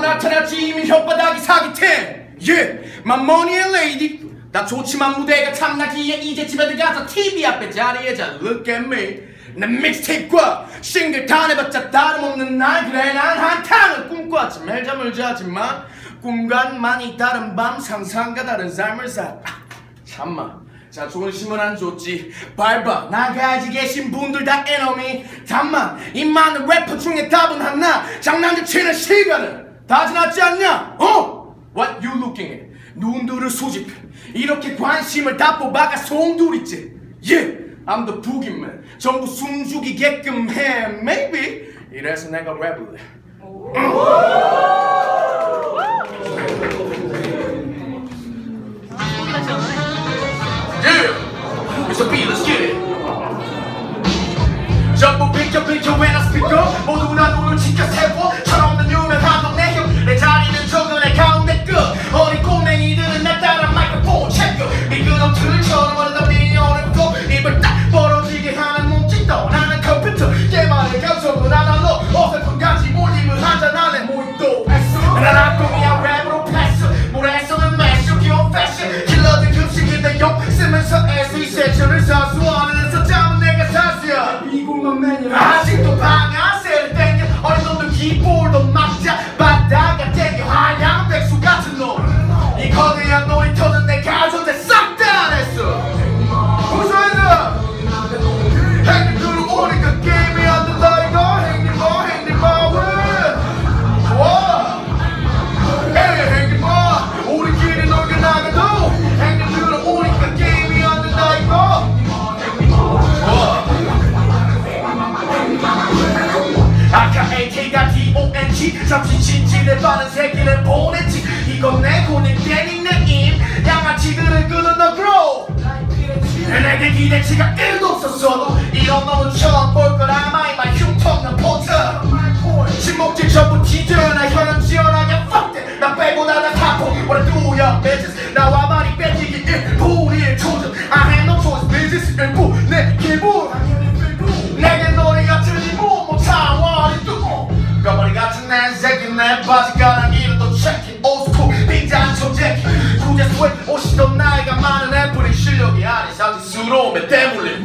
나타났지 이미 혓바닥이 사기템 예, and lady 나 좋지만 무대가 탐나기에 이제 집에 들어가서 TV 앞에 자리에 자 look at me 난 믹스테이프과 싱글 다 내봤자 다름없는 날. 그래 난 한탕을 꿈꿔왔지. 멜잠을 자지만 꿈과는 많이 다른 밤 상상과 다른 삶을 살. 아, 참마 자 좋은 신문 안 줬지 밟아 나가지 계신 분들 다 에너미. 잠만 이 많은 래퍼 중에 답은 하나. 장난질 치는 시간은 다 지났지 않냐? 어? What you looking at? 눈들을 수집해? 이렇게 관심을 다 뽑아가 송두리째. Yeah I'm the boogeyman. 전부 숨죽이게끔 해 Maybe. 이래서 내가 랩을 해 빠른 새끼를 보냈지. 이건 내 고는 땡이 내임 양아치들을 끄는 너 grow. 내게 기대치가 1도 없었어도 이런 놈은 처음 볼 거라. 마이마 흉터없는 포트 침묵질 전부 뒤져나 혀는 지어나게 fuck that 나 빼고 나 다 타포. What do ya bitches 나와 말 구제 스웨트 옷이던 나이가 많은 애플이 실력이 아닌 상지스러움에 때문에